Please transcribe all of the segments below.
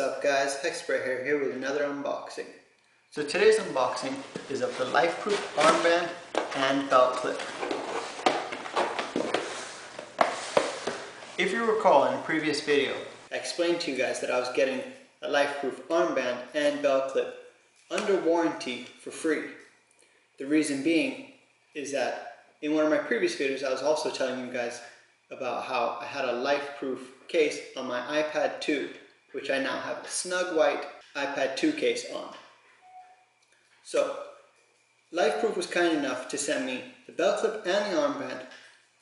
up guys, Hexpert here, here with another unboxing. So today's unboxing is of the LifeProof armband and belt clip. If you recall in a previous video, I explained to you guys that I was getting a LifeProof armband and belt clip under warranty for free. The reason being is that in one of my previous videos I was also telling you guys about how I had a LifeProof case on my iPad 2 which I now have a snug white iPad 2 case on. So, LifeProof was kind enough to send me the belt clip and the armband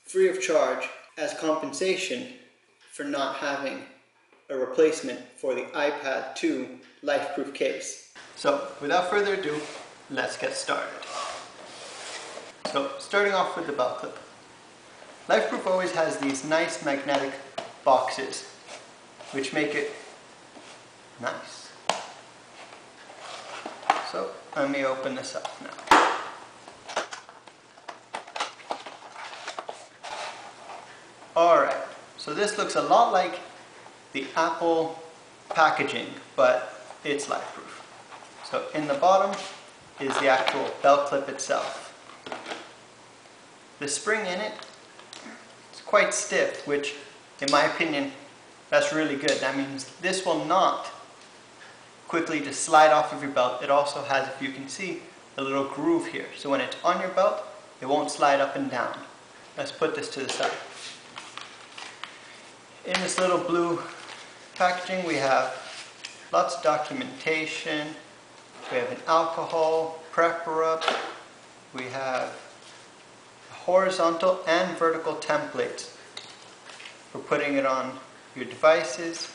free of charge as compensation for not having a replacement for the iPad 2 LifeProof case. So, without further ado, let's get started. So, starting off with the belt clip. LifeProof always has these nice magnetic boxes which make it Nice. So let me open this up now. Alright, so this looks a lot like the Apple packaging, but it's LifeProof. So in the bottom is the actual belt clip itself. The spring in it is quite stiff, which in my opinion, that's really good. That means this will not quickly to slide off of your belt. It also has, if you can see, a little groove here. So when it's on your belt, it won't slide up and down. Let's put this to the side. In this little blue packaging, we have lots of documentation. We have an alcohol prepper. We have horizontal and vertical templates for putting it on your devices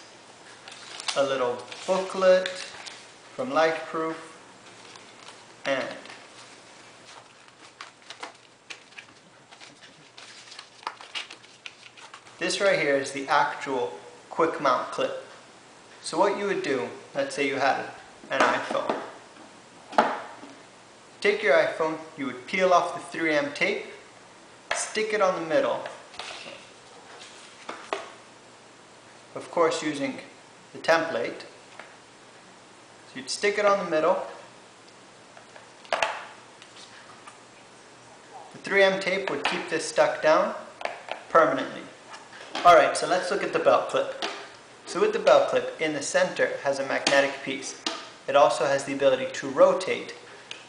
a little booklet from LifeProof and this right here is the actual quick mount clip. So what you would do, let's say you had an iPhone. Take your iPhone, you would peel off the 3M tape, stick it on the middle. Of course using the template. So you'd stick it on the middle. The 3M tape would keep this stuck down permanently. Alright, so let's look at the belt clip. So with the belt clip, in the center has a magnetic piece. It also has the ability to rotate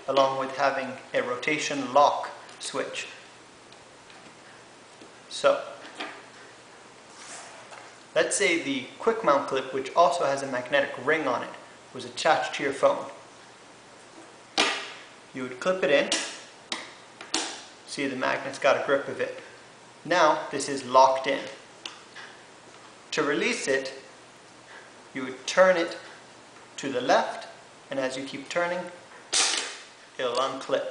along with having a rotation lock switch. So, Let's say the quick mount clip, which also has a magnetic ring on it, was attached to your phone. You would clip it in. See the magnet's got a grip of it. Now this is locked in. To release it, you would turn it to the left and as you keep turning, it'll unclip.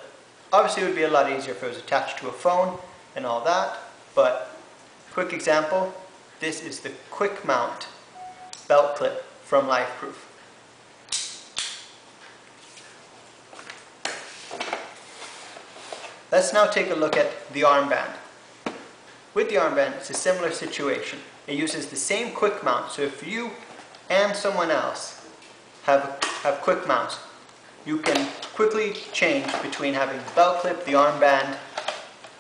Obviously it would be a lot easier if it was attached to a phone and all that, but quick example, this is the quick mount belt clip from LifeProof. Let's now take a look at the armband. With the armband, it's a similar situation. It uses the same quick mount, so if you and someone else have, have quick mounts, you can quickly change between having the belt clip, the armband,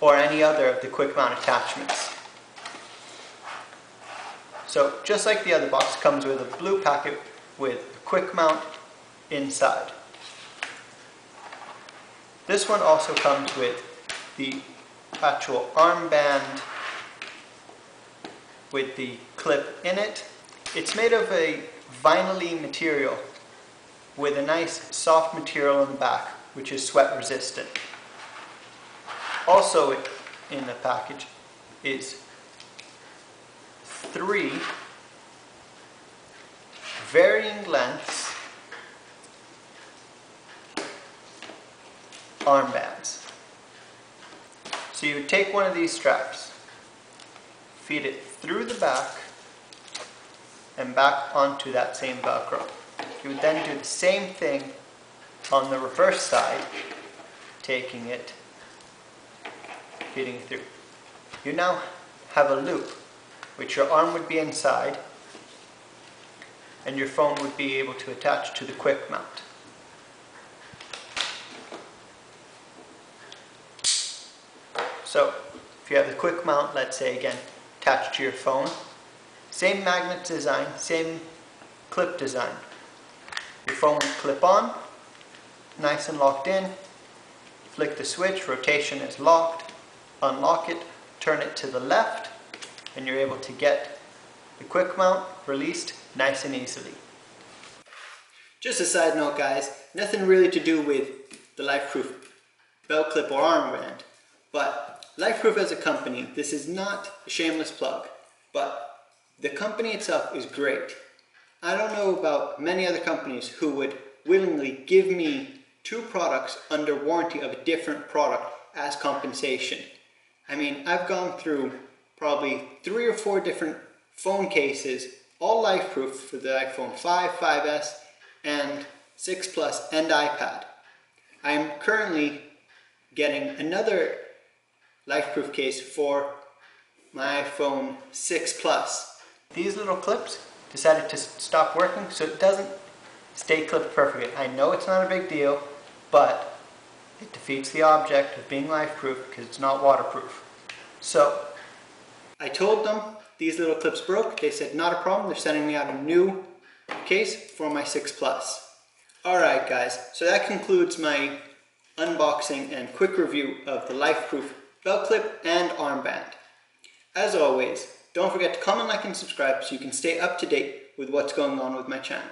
or any other of the quick mount attachments. So just like the other box, comes with a blue packet with a quick mount inside. This one also comes with the actual armband with the clip in it. It's made of a vinyl material with a nice soft material in the back which is sweat resistant. Also in the package is three varying lengths armbands. So you take one of these straps, feed it through the back and back onto that same Velcro. You would then do the same thing on the reverse side, taking it, feeding it through. You now have a loop which your arm would be inside, and your phone would be able to attach to the quick mount. So if you have the quick mount, let's say again, attached to your phone, same magnet design, same clip design. Your phone would clip on, nice and locked in. Flick the switch, rotation is locked. Unlock it, turn it to the left, and you're able to get the quick mount released nice and easily. Just a side note guys, nothing really to do with the LifeProof belt clip or arm band, but LifeProof as a company, this is not a shameless plug, but the company itself is great. I don't know about many other companies who would willingly give me two products under warranty of a different product as compensation. I mean, I've gone through probably three or four different phone cases, all LifeProof for the iPhone 5, 5S, and 6 Plus and iPad. I am currently getting another LifeProof case for my iPhone 6 Plus. These little clips decided to stop working so it doesn't stay clipped perfectly. I know it's not a big deal, but it defeats the object of being LifeProof because it's not waterproof. So I told them these little clips broke. They said not a problem. They're sending me out a new case for my 6 Plus. Alright guys, so that concludes my unboxing and quick review of the LifeProof belt clip and armband. As always, don't forget to comment, like, and subscribe so you can stay up to date with what's going on with my channel.